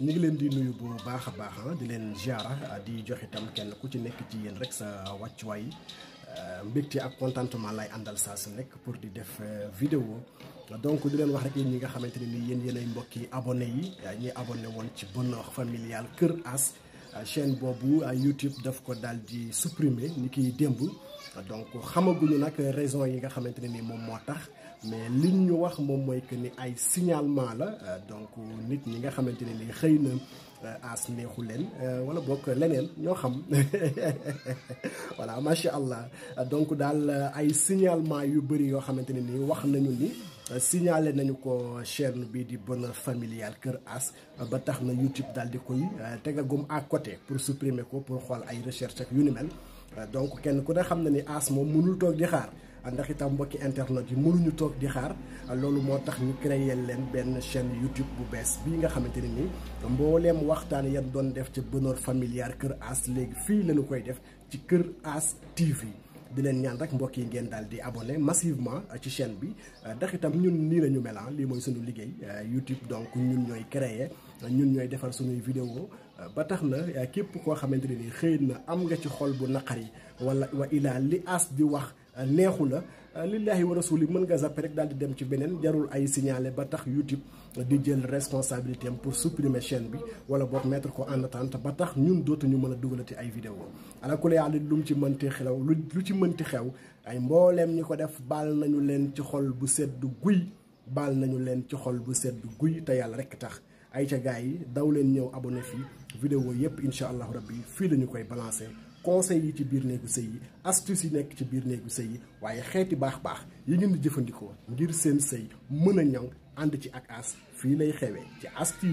ñu ngi leen di nuyu bu baax a baax ah, di leen ziara ah, di joxe tam kenn ku ci nekk ci yéen rek sa wàccuwaay ah, mbégte ak contentement lay àndal saa su nekk pour di def eh, vidéo donc di leen wax rek yéen ñi nga xamante ne nii yéen yéen ay mbokki abonné yi ñi abonné woon ci Bonheur Familial Kër As Euh, chaîne boobu euh, YouTube daf ko daal di supprimer ni kiy démb donc xamaguñu nag raison yi nga xamante ne ni moom moo tax mais li ñu wax moom mooy que ni ay signalement la euh, donc nit ñi nga xamante ne ni xëy na as neexu leen wala bokk leneen ñoo xam voilà macha allah donc daal ay signalement yu bëri yoo xamante ne ni wax nañu ni signalé nañu ko chaîne bi di Bonheur Familial Kër As ba tax na YouTube daal di koy euh, tegagum à côté pour supprimer ko pour xool ay recherche ak yu ni mel euh, donc kenn ku ne xam na ni as moom mënul toog di xaar ndax itam mbokki internet yi mënuñu toog di xaar loolu moo tax ñu créer leen benn chaîne YouTube bu bees bii nga xamante ne nii mbooleem waxtaan yan doon def ca bonheur familial kër as léegi fii lañu koy def ci Kër As TV di leen ñaan rek mbokk yi ngeen daal di abonné massivement euh, ci chaîne bi euh, ndax itam ñun nii la ñu mel ah, lii mooy suñu liggéey euh, YouTube donc ñun ñooy créer ñun ñooy defar suñuy vidéo ba tax na képp koo xamante ne ni xëy na am nga ci xol bu naqari wala wa ilaa li as di wax euh, neexu la euh, lillahi wa rasuli mën nga zappe rek daal di dem ci beneen jarul ay signalé ba tax YouTube di jël responsabilité am pour supprimer chaîne bi wala boog mettre ko en attente ba tax ñun dootuñu mën a dugalati ay vidéo ala kulli yàlla lu mu ci mënti xew lu lu ci mënti xew ay mbooleem ñi ko def baal nañu leen ci xol bu sedd guy baal nañu leen ci xol bu sedd guy te yàlla rek tax ay ca gars yi daw leen ñëw abonné fii vidéo yëpp incha allahu rabbi fii la ñu koy balancé conseils yi ci biir néegu sëy yi astuces yi nekk ci biir néegu sëy yi waaye xeeti baax baax yi ngeen di jëfandikoo ngir seen sëy mën a ñaw ànd ci ak as fii lay xewee ci as TV